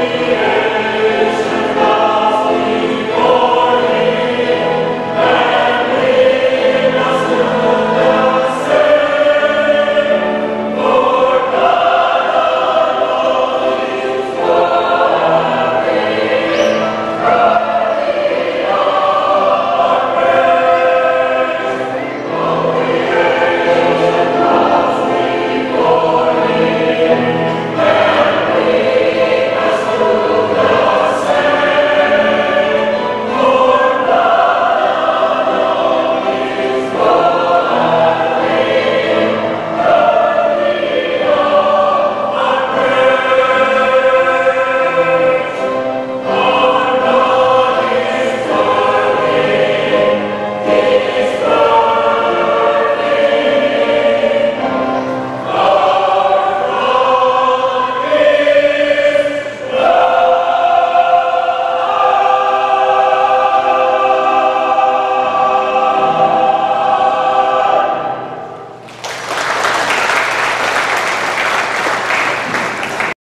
Amen.